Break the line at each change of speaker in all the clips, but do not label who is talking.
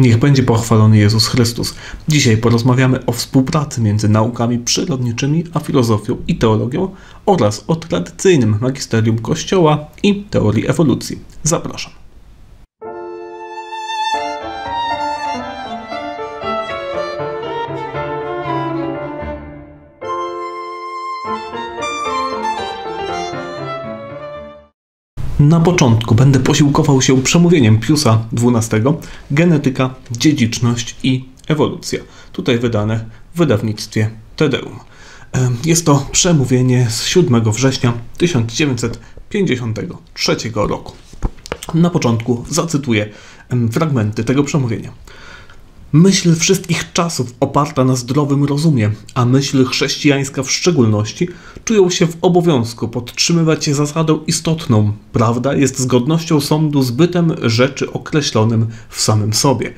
Niech będzie pochwalony Jezus Chrystus. Dzisiaj porozmawiamy o współpracy między naukami przyrodniczymi a filozofią i teologią oraz o tradycyjnym magisterium Kościoła i teorii ewolucji. Zapraszam. Na początku będę posiłkował się przemówieniem Piusa XII Genetyka, dziedziczność i ewolucja. Tutaj wydane w wydawnictwie Tedeum. Jest to przemówienie z 7 września 1953 roku. Na początku zacytuję fragmenty tego przemówienia. Myśl wszystkich czasów oparta na zdrowym rozumie, a myśl chrześcijańska w szczególności, czują się w obowiązku podtrzymywać zasadę istotną. Prawda jest zgodnością sądu z bytem rzeczy określonym w samym sobie.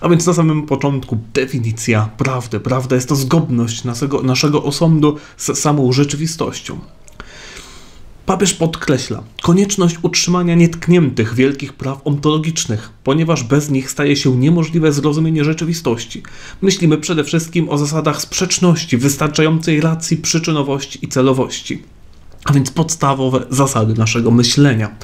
A więc na samym początku definicja prawdy. Prawda jest to zgodność naszego, naszego osądu z samą rzeczywistością. Papież podkreśla konieczność utrzymania nietkniętych wielkich praw ontologicznych, ponieważ bez nich staje się niemożliwe zrozumienie rzeczywistości. Myślimy przede wszystkim o zasadach sprzeczności, wystarczającej racji, przyczynowości i celowości a więc podstawowe zasady naszego myślenia.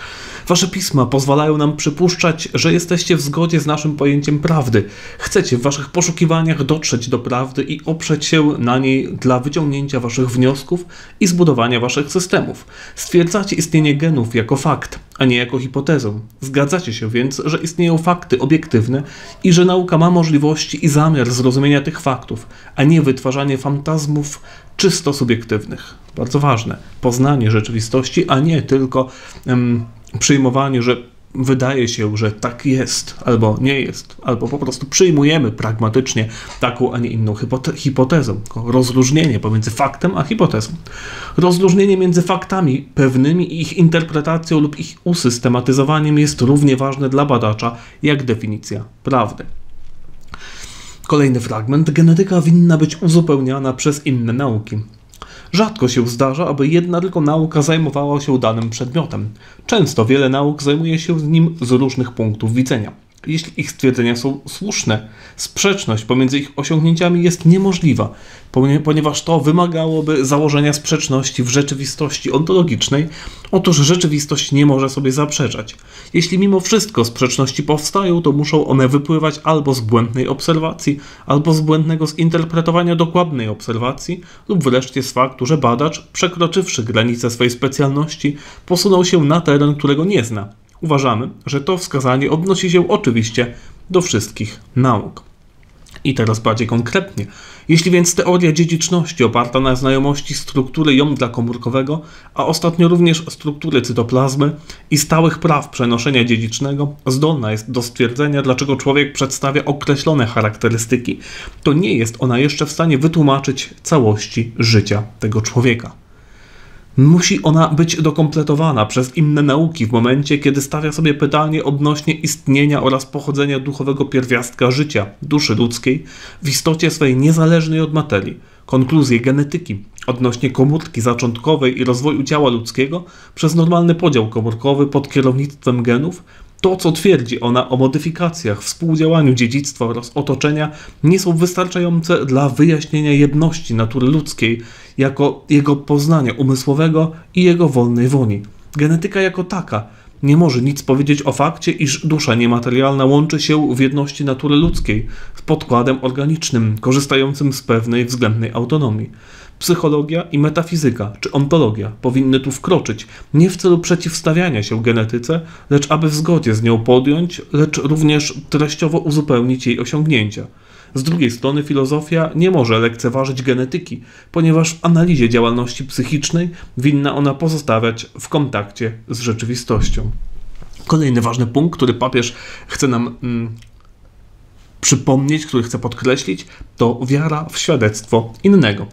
Wasze pisma pozwalają nam przypuszczać, że jesteście w zgodzie z naszym pojęciem prawdy. Chcecie w waszych poszukiwaniach dotrzeć do prawdy i oprzeć się na niej dla wyciągnięcia waszych wniosków i zbudowania waszych systemów. Stwierdzacie istnienie genów jako fakt, a nie jako hipotezę. Zgadzacie się więc, że istnieją fakty obiektywne i że nauka ma możliwości i zamiar zrozumienia tych faktów, a nie wytwarzanie fantazmów czysto subiektywnych. Bardzo ważne. Poznanie rzeczywistości, a nie tylko um, przyjmowanie, że wydaje się, że tak jest, albo nie jest, albo po prostu przyjmujemy pragmatycznie taką, a nie inną hipote hipotezę. Rozróżnienie pomiędzy faktem a hipotezą. Rozróżnienie między faktami pewnymi i ich interpretacją lub ich usystematyzowaniem jest równie ważne dla badacza jak definicja prawdy. Kolejny fragment. Genetyka winna być uzupełniana przez inne nauki. Rzadko się zdarza, aby jedna tylko nauka zajmowała się danym przedmiotem. Często wiele nauk zajmuje się nim z różnych punktów widzenia jeśli ich stwierdzenia są słuszne. Sprzeczność pomiędzy ich osiągnięciami jest niemożliwa, ponieważ to wymagałoby założenia sprzeczności w rzeczywistości ontologicznej. Otóż rzeczywistość nie może sobie zaprzeczać. Jeśli mimo wszystko sprzeczności powstają, to muszą one wypływać albo z błędnej obserwacji, albo z błędnego zinterpretowania dokładnej obserwacji, lub wreszcie z faktu, że badacz, przekroczywszy granice swojej specjalności, posunął się na teren, którego nie zna Uważamy, że to wskazanie odnosi się oczywiście do wszystkich nauk. I teraz bardziej konkretnie. Jeśli więc teoria dziedziczności oparta na znajomości struktury jądra komórkowego, a ostatnio również struktury cytoplazmy i stałych praw przenoszenia dziedzicznego zdolna jest do stwierdzenia, dlaczego człowiek przedstawia określone charakterystyki, to nie jest ona jeszcze w stanie wytłumaczyć całości życia tego człowieka. Musi ona być dokompletowana przez inne nauki w momencie, kiedy stawia sobie pytanie odnośnie istnienia oraz pochodzenia duchowego pierwiastka życia, duszy ludzkiej, w istocie swej niezależnej od materii, konkluzje genetyki odnośnie komórki zaczątkowej i rozwoju ciała ludzkiego przez normalny podział komórkowy pod kierownictwem genów, to, co twierdzi ona o modyfikacjach, współdziałaniu dziedzictwa oraz otoczenia, nie są wystarczające dla wyjaśnienia jedności natury ludzkiej jako jego poznania umysłowego i jego wolnej woli. Genetyka jako taka nie może nic powiedzieć o fakcie, iż dusza niematerialna łączy się w jedności natury ludzkiej z podkładem organicznym, korzystającym z pewnej względnej autonomii. Psychologia i metafizyka, czy ontologia powinny tu wkroczyć, nie w celu przeciwstawiania się genetyce, lecz aby w zgodzie z nią podjąć, lecz również treściowo uzupełnić jej osiągnięcia. Z drugiej strony filozofia nie może lekceważyć genetyki, ponieważ w analizie działalności psychicznej winna ona pozostawiać w kontakcie z rzeczywistością. Kolejny ważny punkt, który papież chce nam mm, przypomnieć, który chce podkreślić, to wiara w świadectwo innego.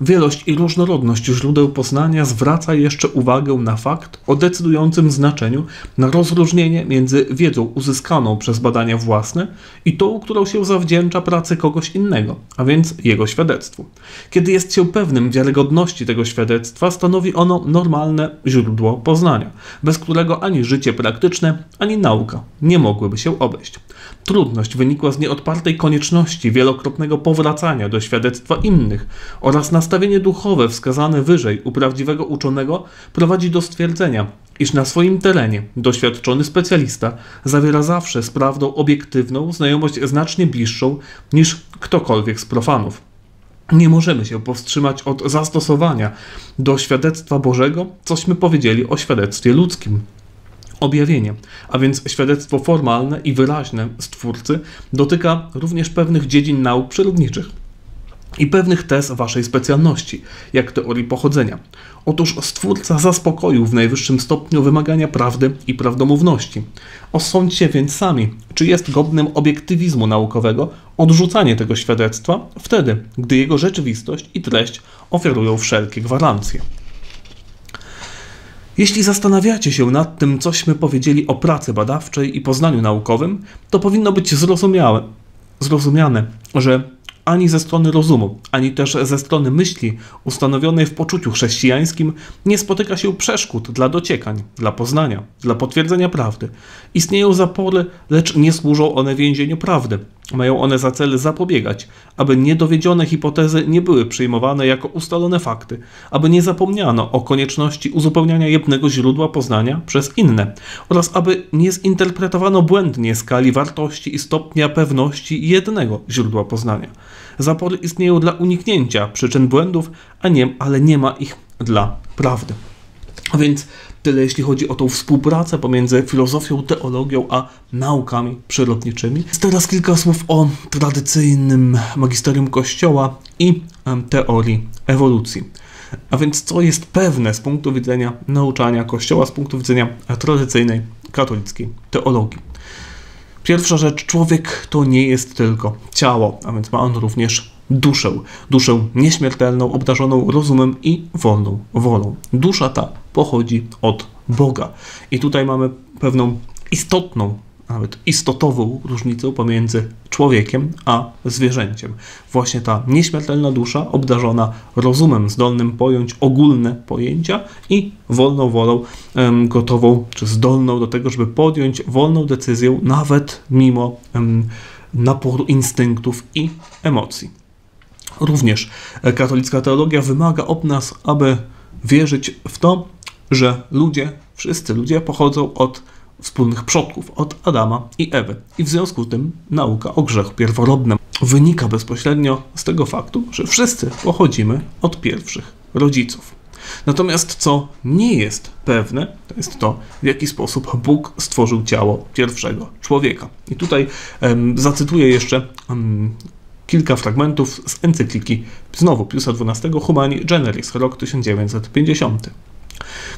Wielość i różnorodność źródeł poznania zwraca jeszcze uwagę na fakt o decydującym znaczeniu na rozróżnienie między wiedzą uzyskaną przez badania własne i tą, którą się zawdzięcza pracy kogoś innego, a więc jego świadectwu. Kiedy jest się pewnym wiarygodności tego świadectwa, stanowi ono normalne źródło poznania, bez którego ani życie praktyczne, ani nauka nie mogłyby się obejść. Trudność wynikła z nieodpartej konieczności wielokrotnego powracania do świadectwa innych oraz nastawienie duchowe wskazane wyżej u prawdziwego uczonego prowadzi do stwierdzenia, iż na swoim terenie doświadczony specjalista zawiera zawsze z prawdą obiektywną znajomość znacznie bliższą niż ktokolwiek z profanów. Nie możemy się powstrzymać od zastosowania do świadectwa Bożego, cośmy powiedzieli o świadectwie ludzkim. Objawienie, a więc świadectwo formalne i wyraźne Stwórcy, dotyka również pewnych dziedzin nauk przyrodniczych i pewnych tez waszej specjalności, jak teorii pochodzenia. Otóż Stwórca zaspokoił w najwyższym stopniu wymagania prawdy i prawdomówności. Osądźcie więc sami, czy jest godnym obiektywizmu naukowego odrzucanie tego świadectwa wtedy, gdy jego rzeczywistość i treść oferują wszelkie gwarancje. Jeśli zastanawiacie się nad tym, cośmy powiedzieli o pracy badawczej i poznaniu naukowym, to powinno być zrozumiałe, zrozumiane, że ani ze strony rozumu, ani też ze strony myśli ustanowionej w poczuciu chrześcijańskim nie spotyka się przeszkód dla dociekań, dla poznania, dla potwierdzenia prawdy. Istnieją zapory, lecz nie służą one więzieniu prawdy. Mają one za cel zapobiegać, aby niedowiedzione hipotezy nie były przyjmowane jako ustalone fakty, aby nie zapomniano o konieczności uzupełniania jednego źródła poznania przez inne oraz aby nie zinterpretowano błędnie skali wartości i stopnia pewności jednego źródła poznania. Zapory istnieją dla uniknięcia przyczyn błędów, a nie, ale nie ma ich dla prawdy. A więc tyle jeśli chodzi o tą współpracę pomiędzy filozofią, teologią a naukami przyrodniczymi. Teraz kilka słów o tradycyjnym magisterium Kościoła i teorii ewolucji. A więc co jest pewne z punktu widzenia nauczania Kościoła, z punktu widzenia tradycyjnej katolickiej teologii. Pierwsza rzecz, człowiek to nie jest tylko ciało, a więc ma on również duszę. Duszę nieśmiertelną, obdarzoną rozumem i wolną wolą. Dusza ta pochodzi od Boga. I tutaj mamy pewną istotną, nawet istotową różnicę pomiędzy człowiekiem a zwierzęciem. Właśnie ta nieśmiertelna dusza, obdarzona rozumem, zdolnym pojąć ogólne pojęcia i wolną wolą, gotową czy zdolną do tego, żeby podjąć wolną decyzję, nawet mimo naporu instynktów i emocji. Również katolicka teologia wymaga od nas, aby wierzyć w to, że ludzie, wszyscy ludzie pochodzą od wspólnych przodków, od Adama i Ewy. I w związku z tym nauka o grzechu pierworodnym wynika bezpośrednio z tego faktu, że wszyscy pochodzimy od pierwszych rodziców. Natomiast co nie jest pewne, to jest to, w jaki sposób Bóg stworzył ciało pierwszego człowieka. I tutaj um, zacytuję jeszcze um, kilka fragmentów z encykliki znowu Piusa XII Humani Generis, rok 1950.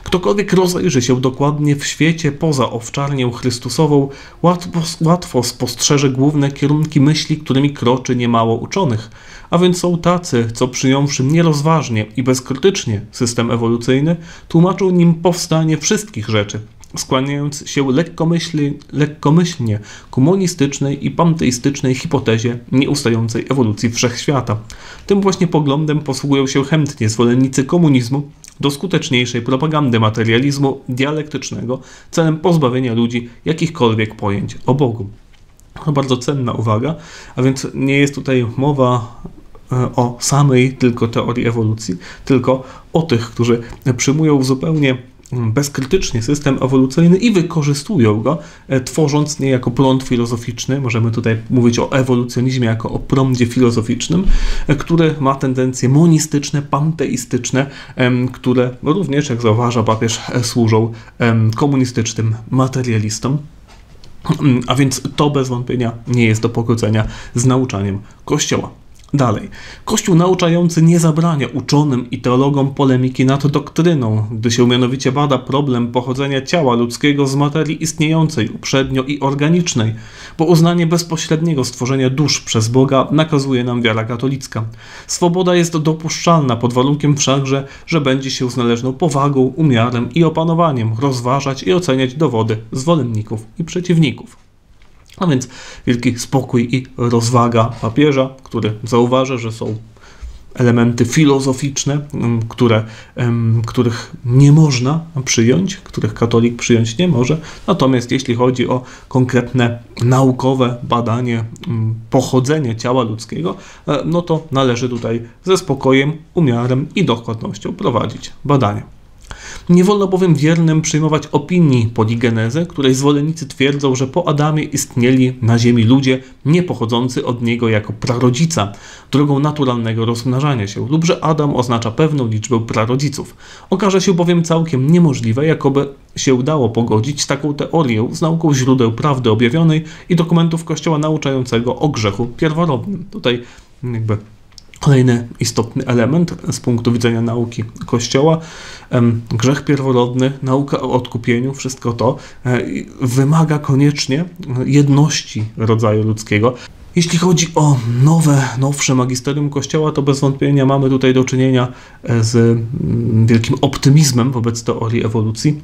Ktokolwiek rozejrzy się dokładnie w świecie poza owczarnię Chrystusową, łatwo, łatwo spostrzeże główne kierunki myśli, którymi kroczy niemało uczonych, a więc są tacy, co przyjąwszy nierozważnie i bezkrytycznie system ewolucyjny, tłumaczą nim powstanie wszystkich rzeczy, skłaniając się lekkomyślnie, lekkomyślnie ku monistycznej i panteistycznej hipotezie nieustającej ewolucji wszechświata. Tym właśnie poglądem posługują się chętnie zwolennicy komunizmu do skuteczniejszej propagandy materializmu dialektycznego celem pozbawienia ludzi jakichkolwiek pojęć o Bogu. To bardzo cenna uwaga, a więc nie jest tutaj mowa e, o samej tylko teorii ewolucji, tylko o tych, którzy przyjmują zupełnie bezkrytycznie system ewolucyjny i wykorzystują go, e, tworząc niejako prąd filozoficzny. Możemy tutaj mówić o ewolucjonizmie jako o prądzie filozoficznym, e, który ma tendencje monistyczne, panteistyczne, które również, jak zauważa papież, e, służą komunistycznym materialistom. A więc to bez wątpienia nie jest do pogodzenia z nauczaniem Kościoła. Dalej. Kościół nauczający nie zabrania uczonym i teologom polemiki nad doktryną, gdy się mianowicie bada problem pochodzenia ciała ludzkiego z materii istniejącej uprzednio i organicznej, bo uznanie bezpośredniego stworzenia dusz przez Boga nakazuje nam wiara katolicka. Swoboda jest dopuszczalna pod warunkiem wszakże, że będzie się z należną powagą, umiarem i opanowaniem rozważać i oceniać dowody zwolenników i przeciwników. A więc wielki spokój i rozwaga papieża, który zauważa, że są elementy filozoficzne, które, których nie można przyjąć, których katolik przyjąć nie może. Natomiast jeśli chodzi o konkretne naukowe badanie pochodzenia ciała ludzkiego, e, no to należy tutaj ze spokojem, umiarem i dokładnością prowadzić badania. Nie wolno bowiem wiernym przyjmować opinii poligenezy, której zwolennicy twierdzą, że po Adamie istnieli na ziemi ludzie nie pochodzący od niego jako prarodzica, drogą naturalnego rozmnażania się, lub że Adam oznacza pewną liczbę prarodziców. Okaże się bowiem całkiem niemożliwe, jakoby się udało pogodzić taką teorię z nauką źródeł prawdy objawionej i dokumentów Kościoła nauczającego o grzechu pierworodnym. Tutaj jakby Kolejny istotny element z punktu widzenia nauki Kościoła, grzech pierworodny, nauka o odkupieniu, wszystko to e, wymaga koniecznie jedności rodzaju ludzkiego. Jeśli chodzi o nowe, nowsze magisterium Kościoła, to bez wątpienia mamy tutaj do czynienia e, z mm, wielkim optymizmem wobec teorii ewolucji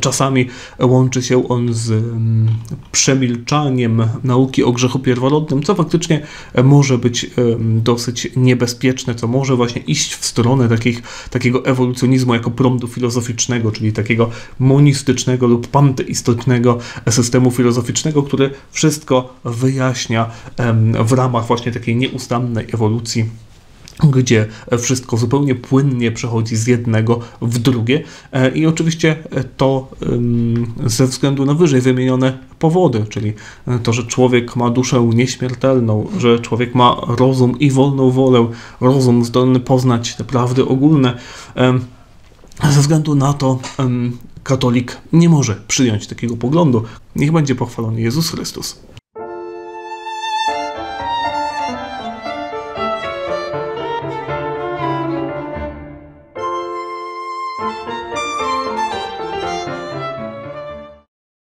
Czasami łączy się on z mm, przemilczaniem nauki o grzechu pierworodnym, co faktycznie może być dosyć niebezpieczne, co może właśnie iść w stronę takich, takiego ewolucjonizmu jako prądu filozoficznego, czyli takiego monistycznego lub panteistycznego systemu filozoficznego, który wszystko wyjaśnia w ramach właśnie takiej nieustannej ewolucji gdzie wszystko zupełnie płynnie przechodzi z jednego w drugie. E, I oczywiście to ze względu na wyżej wymienione powody, czyli to, że człowiek ma duszę nieśmiertelną, że człowiek ma rozum i wolną wolę, rozum zdolny poznać te prawdy ogólne. Ze względu na to katolik nie może przyjąć takiego poglądu. Niech będzie pochwalony Jezus Chrystus.